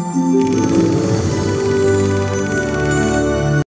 Música